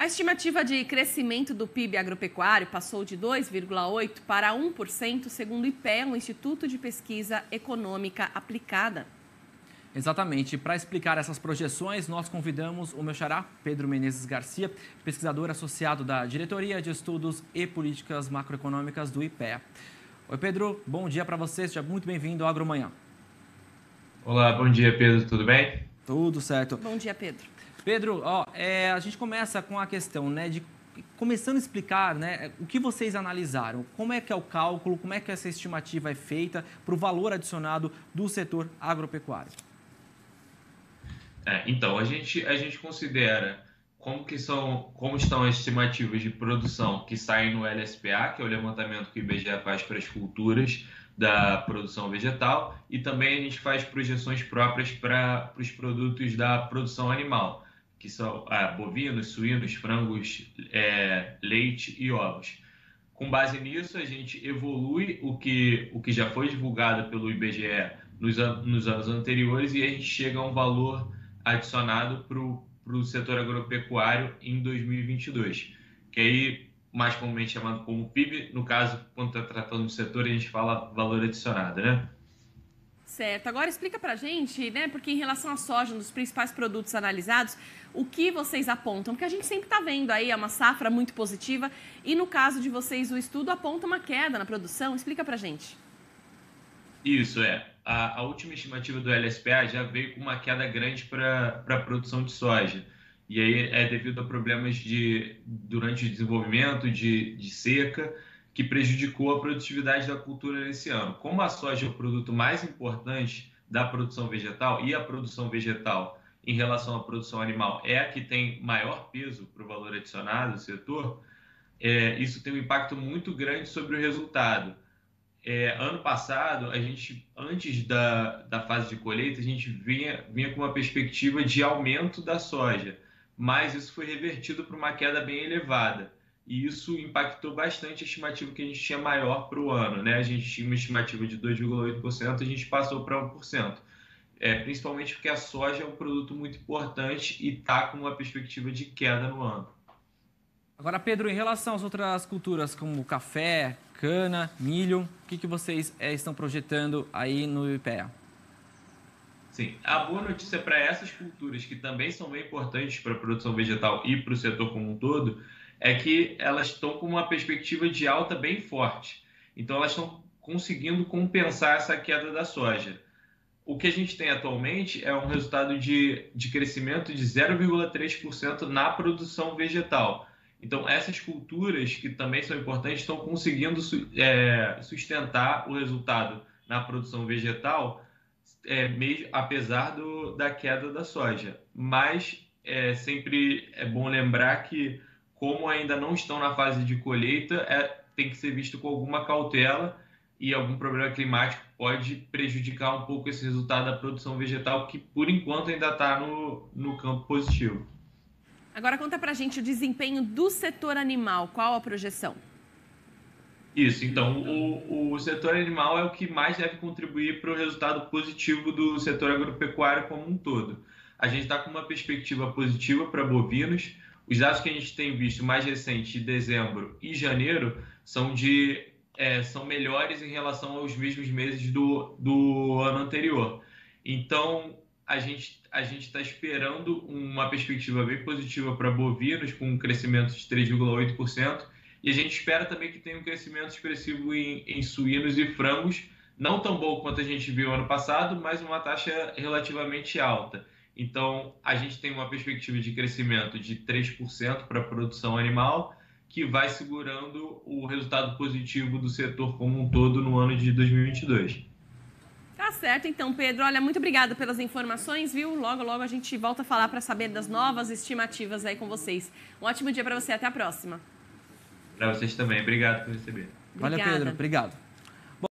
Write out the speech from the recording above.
A estimativa de crescimento do PIB agropecuário passou de 2,8% para 1%, segundo o IPE, o Instituto de Pesquisa Econômica Aplicada. Exatamente. Para explicar essas projeções, nós convidamos o meu xará, Pedro Menezes Garcia, pesquisador associado da Diretoria de Estudos e Políticas Macroeconômicas do IPEA. Oi, Pedro, bom dia para você, seja muito bem-vindo ao Agromanhã. Olá, bom dia, Pedro, tudo bem? Tudo certo. Bom dia, Pedro. Pedro, ó, é, a gente começa com a questão né, de começando a explicar né, o que vocês analisaram, como é que é o cálculo, como é que essa estimativa é feita para o valor adicionado do setor agropecuário. É, então, a gente, a gente considera como, que são, como estão as estimativas de produção que saem no LSPA, que é o levantamento que o IBGE faz para as culturas da produção vegetal, e também a gente faz projeções próprias para os produtos da produção animal que são ah, bovinos, suínos, frangos, é, leite e ovos. Com base nisso, a gente evolui o que, o que já foi divulgado pelo IBGE nos, nos anos anteriores e a gente chega a um valor adicionado para o setor agropecuário em 2022, que aí mais comumente chamado como PIB, no caso, quando está tratando do setor, a gente fala valor adicionado, né? Certo. Agora explica pra gente, né? Porque em relação à soja, um dos principais produtos analisados, o que vocês apontam? Porque a gente sempre está vendo aí é uma safra muito positiva e no caso de vocês o estudo aponta uma queda na produção. Explica pra gente. Isso é. A, a última estimativa do LSPA já veio com uma queda grande para a produção de soja. E aí é devido a problemas de durante o desenvolvimento de, de seca que prejudicou a produtividade da cultura nesse ano. Como a soja é o produto mais importante da produção vegetal e a produção vegetal em relação à produção animal é a que tem maior peso para o valor adicionado do setor, é, isso tem um impacto muito grande sobre o resultado. É, ano passado, a gente, antes da, da fase de colheita, a gente vinha, vinha com uma perspectiva de aumento da soja, mas isso foi revertido para uma queda bem elevada e isso impactou bastante a estimativa que a gente tinha maior para o ano. Né? A gente tinha uma estimativa de 2,8%, a gente passou para 1%. É, principalmente porque a soja é um produto muito importante e está com uma perspectiva de queda no ano. Agora, Pedro, em relação às outras culturas como café, cana, milho, o que, que vocês é, estão projetando aí no IPEA? Sim, a boa notícia para essas culturas, que também são bem importantes para a produção vegetal e para o setor como um todo, é que elas estão com uma perspectiva de alta bem forte. Então, elas estão conseguindo compensar essa queda da soja. O que a gente tem atualmente é um resultado de, de crescimento de 0,3% na produção vegetal. Então, essas culturas, que também são importantes, estão conseguindo é, sustentar o resultado na produção vegetal, é, mesmo, apesar do, da queda da soja. Mas é, sempre é bom lembrar que como ainda não estão na fase de colheita, é, tem que ser visto com alguma cautela e algum problema climático pode prejudicar um pouco esse resultado da produção vegetal, que por enquanto ainda está no, no campo positivo. Agora conta para a gente o desempenho do setor animal, qual a projeção? Isso, então o, o setor animal é o que mais deve contribuir para o resultado positivo do setor agropecuário como um todo. A gente está com uma perspectiva positiva para bovinos, os dados que a gente tem visto mais recentes de dezembro e janeiro são de é, são melhores em relação aos mesmos meses do, do ano anterior. Então a gente a gente está esperando uma perspectiva bem positiva para bovinos com um crescimento de 3,8% e a gente espera também que tenha um crescimento expressivo em, em suínos e frangos, não tão bom quanto a gente viu ano passado, mas uma taxa relativamente alta. Então, a gente tem uma perspectiva de crescimento de 3% para a produção animal, que vai segurando o resultado positivo do setor como um todo no ano de 2022. Tá certo, então, Pedro. Olha, muito obrigada pelas informações, viu? Logo, logo a gente volta a falar para saber das novas estimativas aí com vocês. Um ótimo dia para você. Até a próxima. Para vocês também. Obrigado por receber. Obrigada. Valeu, Pedro. Obrigado.